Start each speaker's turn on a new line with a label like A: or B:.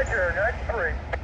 A: Roger, 93.